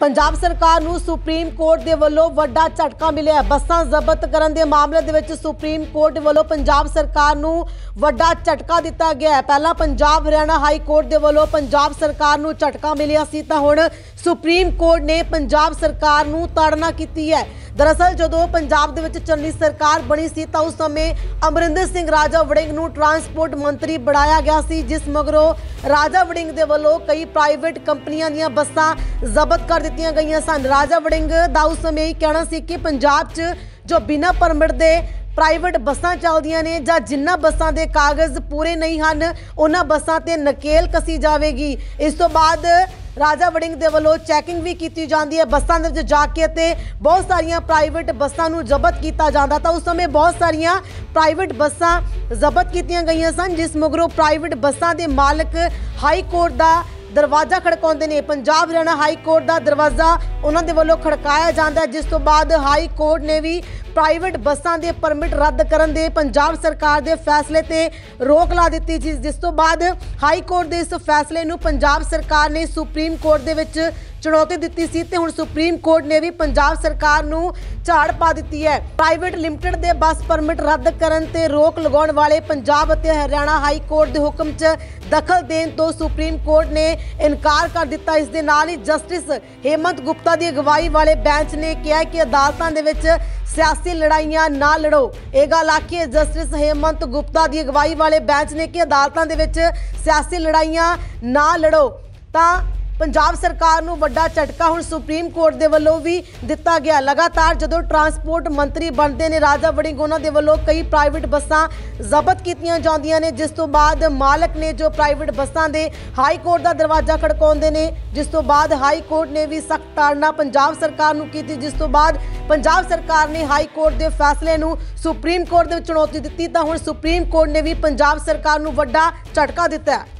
ਪੰਜਾਬ ਸਰਕਾਰ ਨੂੰ supreme court ਦੇ ਵੱਲੋਂ ਵੱਡਾ ਝਟਕਾ ਮਿਲਿਆ ਬੱਸਾਂ ਜ਼ਬਤ ਕਰਨ ਦੇ ਮਾਮਲੇ ਦੇ ਵਿੱਚ ਸੁਪਰੀਮ ਕੋਰਟ ਦੇ ਵੱਲੋਂ ਪੰਜਾਬ ਸਰਕਾਰ ਨੂੰ ਵੱਡਾ ਝਟਕਾ ਦਿੱਤਾ ਗਿਆ ਹੈ। ਪਹਿਲਾਂ ਪੰਜਾਬ ਹਰਿਆਣਾ ਹਾਈ ਕੋਰਟ ਦੇ ਵੱਲੋਂ ਪੰਜਾਬ ਸਰਕਾਰ ਨੂੰ ਝਟਕਾ ਮਿਲਿਆ ਸੀ ਤਾਂ ਹੁਣ ਸੁਪਰੀਮ ਕੋਰਟ ਨੇ ਪੰਜਾਬ ਸਰਕਾਰ ਨੂੰ ਤਾੜਨਾ ਕੀਤੀ ਹੈ। ਦਰਅਸਲ ਜਦੋਂ ਪੰਜਾਬ ਦੇ ਵਿੱਚ ਚੰਨੀ ਸਰਕਾਰ ਬਣੀ ਸੀ ਤਾਂ ਉਸ ਸਮੇਂ ਅਮਰਿੰਦਰ ਸਿੰਘ ਰਾਜਾ ਵੜਿੰਗ ਨੂੰ ਟਰਾਂਸਪੋਰਟ ਮੰਤਰੀ ਬਣਾਇਆ ਗਿਆ ਸੀ, ਜਿਸ ਮਗਰੋਂ ਰਾਜਾ ਵੜਿੰਗ ਦੇ ਵੱਲੋਂ ਕਈ ਪ੍ਰਾਈਵੇਟ ਕੰਪਨੀਆਂ ਦੀਆਂ ਬੱਸਾਂ ਜ਼ਬਤ ਕਰ ਦਿੱਤੀਆਂ ਗਈਆਂ ਸਨ। ਰਾਜਾ ਵੜਿੰਗ ਦਾ ਉਸ ਸਮੇਂ ਇਹ ਕਹਿਣਾ ਸੀ ਕਿ ਪੰਜਾਬ 'ਚ ਜੋ ਬਿਨਾਂ ਪਰਮਿਟ ਦੇ ਪ੍ਰਾਈਵੇਟ ਬੱਸਾਂ ਚੱਲਦੀਆਂ ਨੇ ਜਾਂ ਜਿਨ੍ਹਾਂ ਬੱਸਾਂ ਦੇ ਕਾਗਜ਼ ਪੂਰੇ ਨਹੀਂ ਹਨ, ਉਹਨਾਂ ਬੱਸਾਂ ਤੇ ਨਕੇਲ ਕਸੀ ਜਾਵੇਗੀ। ਇਸ ਤੋਂ ਬਾਅਦ ਰਾਜਾ ਵੜਿੰਗ ਦੇ ਵੱਲੋਂ ਚੈਕਿੰਗ ਵੀ ਕੀਤੀ ਜਾਂਦੀ ਹੈ ਬੱਸਾਂ ਦੇ ਵਿੱਚ ਜਾ ਕੇ ਅਤੇ ਬਹੁਤ ਸਾਰੀਆਂ ਪ੍ਰਾਈਵੇਟ ਬੱਸਾਂ ਨੂੰ ਜ਼ਬਤ ਕੀਤਾ ਜਾਂਦਾ ਤਾਂ ਉਸ ਸਮੇਂ ਬਹੁਤ ਸਾਰੀਆਂ ਪ੍ਰਾਈਵੇਟ ਬੱਸਾਂ ਜ਼ਬਤ ਕੀਤੀਆਂ ਗਈਆਂ ਸਨ, ਜਿਸ ਮਗਰੋਂ ਪ੍ਰਾਈਵੇਟ ਬੱਸਾਂ ਦੇ ਮਾਲਕ ਹਾਈ ਕੋਰਟ ਦਾ ਦਰਵਾਜ਼ਾ ਖੜਕਾਉਂਦੇ ਨੇ। ਪੰਜਾਬ ਹਰਿਆਣਾ ਹਾਈ ਕੋਰਟ ਦਾ ਦਰਵਾਜ਼ਾ ਉਹਨਾਂ ਦੇ ਵੱਲੋਂ ਖੜਕਾਇਆ ਜਾਂਦਾ ਹੈ, ਜਿਸ ਤੋਂ ਬਾਅਦ ਹਾਈ ਕੋਰਟ ਨੇ ਵੀ ਪ੍ਰਾਈਵੇਟ ਬੱਸਾਂ ਦੇ ਪਰਮਿਟ ਰੱਦ ਕਰਨ ਦੇ ਪੰਜਾਬ ਸਰਕਾਰ ਦੇ ਫੈਸਲੇ ਤੇ ਰੋਕ ਲਾ ਦਿੱਤੀ ਜਿਸ ਜਿਸ ਤੋਂ ਬਾਅਦ ਹਾਈ ਕੋਰਟ ਦੇ ਇਸ ਫੈਸਲੇ ਨੂੰ ਪੰਜਾਬ ਸਰਕਾਰ ਨੇ ਸੁਪਰੀਮ ਕੋਰਟ ਦੇ ਵਿੱਚ ਚੁਣੌਤੀ ਦਿੱਤੀ ਸੀ ਤੇ ਹੁਣ ਸੁਪਰੀਮ ਕੋਰਟ ਨੇ ਵੀ ਪੰਜਾਬ ਸਰਕਾਰ ਨੂੰ ਝਾੜ ਪਾ ਦਿੱਤੀ ਹੈ। ਪ੍ਰਾਈਵੇਟ ਲਿਮਟਿਡ ਦੇ ਬੱਸ ਪਰਮਿਟ ਰੱਦ ਕਰਨ ਤੇ ਰੋਕ ਲਗਾਉਣ ਵਾਲੇ ਪੰਜਾਬ ਅਤੇ ਹਰਿਆਣਾ ਹਾਈ ਕੋਰਟ ਦੇ ਹੁਕਮ 'ਚ ਦਖਲ ਦੇਣ ਤੋਂ ਸੁਪਰੀਮ ਕੋਰਟ ਨੇ ਇਨਕਾਰ ਕਰ ਦਿੱਤਾ। ਇਸ ਦੇ ਨਾਲ ਹੀ ਜਸਟਿਸ ਹੇਮੰਤ ਗੁਪਤਾ ਦੀ ਅਗਵਾਈ ਵਾਲੇ ਬੈਂਚ ਨੇ ਕਿਹਾ ਕਿ ਅਦਾਲਤਾਂ ਦੇ ਵਿੱਚ ਸਿਆਸੀ ਲੜਾਈਆਂ ਨਾ ਲੜੋ। ਇਹ ਗੱਲ ਆਖੀ ਜਸਟਿਸ ਹੇਮੰਤ ਗੁਪਤਾ ਦੀ ਅਗਵਾਈ ਵਾਲੇ ਬੈਂਚ ਨੇ ਕਿ ਅਦਾਲਤਾਂ ਦੇ ਵਿੱਚ ਸਿਆਸੀ ਲੜਾਈਆਂ ਨਾ ਲੜੋ। ਤਾਂ ਪੰਜਾਬ ਸਰਕਾਰ ਨੂੰ ਵੱਡਾ ਝਟਕਾ ਹੁਣ ਸੁਪਰੀਮ ਕੋਰਟ ਦੇ ਵੱਲੋਂ ਵੀ ਦਿੱਤਾ ਗਿਆ। ਲਗਾਤਾਰ ਜਦੋਂ ਟਰਾਂਸਪੋਰਟ ਮੰਤਰੀ ਬਣਦੇ ਨੇ, ਰਾਜਾ ਵੜਿੰਗ ਉਹਨਾਂ ਦੇ ਵੱਲੋਂ ਕਈ ਪ੍ਰਾਈਵੇਟ ਬੱਸਾਂ ਜ਼ਬਤ ਕੀਤੀਆਂ ਜਾਂਦੀਆਂ ਨੇ, ਜਿਸ ਤੋਂ ਬਾਅਦ ਮਾਲਕ ਨੇ ਜੋ ਪ੍ਰਾਈਵੇਟ ਬੱਸਾਂ ਦੇ ਹਾਈ ਕੋਰਟ ਦਾ ਦਰਵਾਜ਼ਾ ਖੜਕਾਉਂਦੇ ਨੇ, ਜਿਸ ਤੋਂ ਬਾਅਦ ਹਾਈ ਕੋਰਟ ਨੇ ਵੀ ਸਖਤ ਤਾੜਨਾ ਪੰਜਾਬ ਸਰਕਾਰ ਨੂੰ ਕੀਤੀ, ਜਿਸ ਤੋਂ ਬਾਅਦ ਪੰਜਾਬ ਸਰਕਾਰ ਨੇ ਹਾਈ ਕੋਰਟ ਦੇ ਫੈਸਲੇ ਨੂੰ ਸੁਪਰੀਮ ਕੋਰਟ ਦੇ ਵਿੱਚ ਚੁਣੌਤੀ ਦਿੱਤੀ, ਤਾਂ ਹੁਣ ਸੁਪਰੀਮ ਕੋਰਟ ਨੇ ਵੀ ਪੰਜਾਬ ਸਰਕਾਰ ਨੂੰ ਵੱਡਾ ਝਟਕਾ ਦਿੱਤਾ ਹੈ।